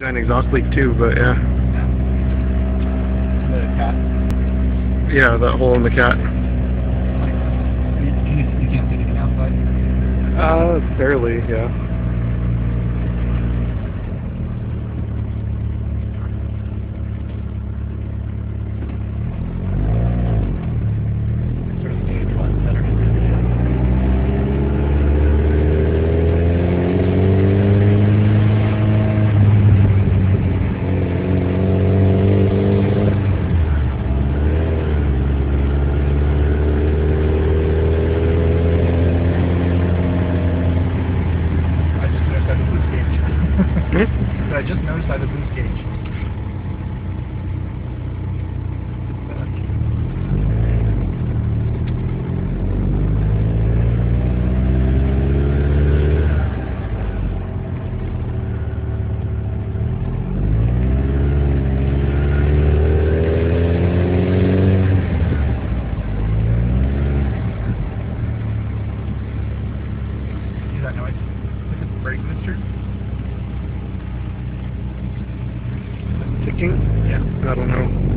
An exhaust leak too, but yeah. The cat. Yeah, that hole in the cat. You, you, you can't see anything outside? Uh, barely, yeah. Sort of gauge what's better. I just noticed I have a boost gauge. I just noticed I have a boost gauge. That noise? Brake mixture? Ticking? Yeah. I don't know.